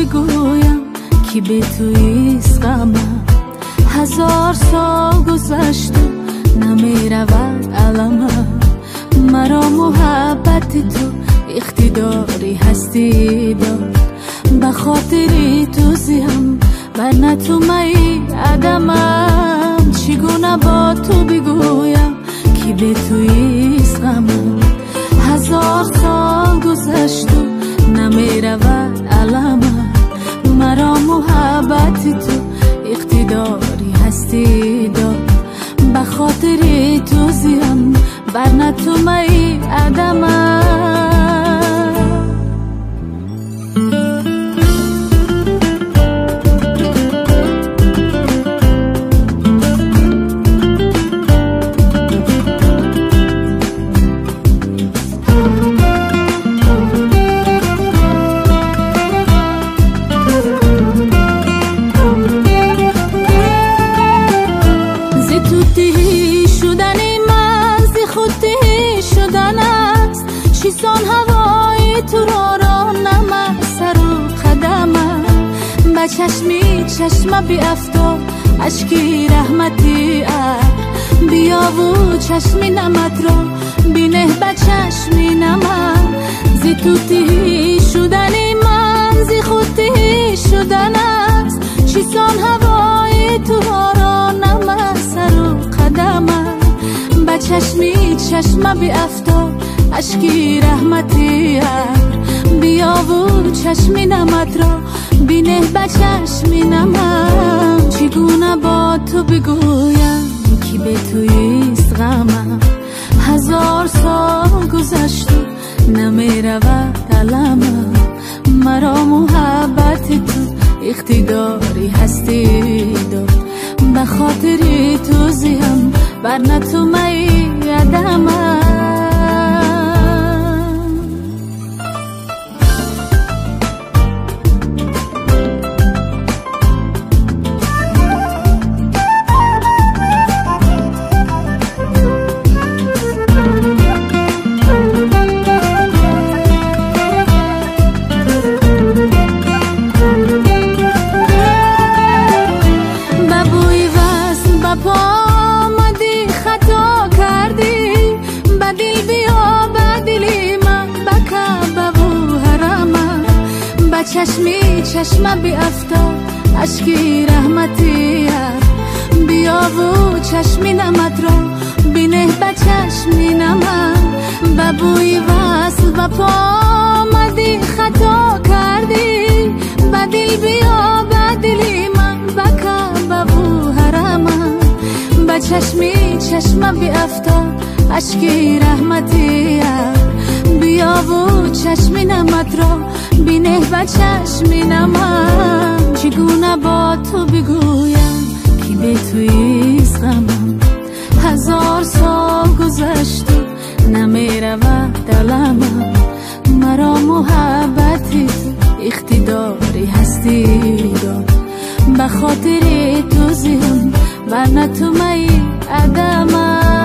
بگویم که به تویست غمم. هزار سال گذشت نمی‌رود علمم. مرا محبت تو اقتداری هستی داد. به خاطری تو زیم ورنه تو می عدمم. چگونه با تو بگویم که به تویست غمم. هزار سال گذشت و نمی‌رود علمم. مرا محبت تو اقتداری هستی داد به خاطری تو زیم ورنه تو می عدمم. چشمی چشمه بی افتاد اشکی رحمتی بیا و چشمی نمت را بینه به چشمی نمه زی توتی شدنی من زی خودتی شدن است. سان هوای تو را نمه سر و قدمه به چشمی چشمه بی افتاد اشکی رحمتی بیا و چشمی نمت را بینه به چشمی نمم چگونه با تو بگویم که به تویست غمم؟ هزار سال گذشت و نمی رود علمم مرا محبت تو اقتداری هستی داد. به خاطری تو زیم ورنه تو می چشمی چشم بی افتاد. اشکی رحمتی بیا و چشمی نمت را. بینه به چشمی نمت به بوی وصل و پا آمدی خطا کردی. به دل بیا به دلی من. بکن به بو حرمم به چشمی چشم بی افتاد. اشکی رحمتی بیا و چشمی نمت را. و چشمی نمم چگونه با تو بگویم که به توی غمم هزار سال گذشت و نمیره و دلمم مرا محبتی اقتداری هستی داد به تو زیم ورنه تو می عدمم.